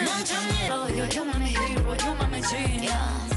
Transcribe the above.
나는 멍청해 You're my hero, you're my genius